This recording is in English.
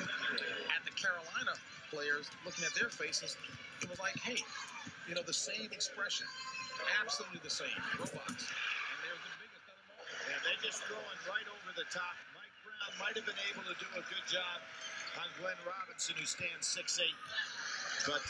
at the Carolina players looking at their faces it was like, hey, you know, the same expression. Absolutely the same. Robots. And they're the biggest of them all. Yeah, they're just throwing right over the top. Mike Brown might have been able to do a good job on Glenn Robinson, who stands 6'8. But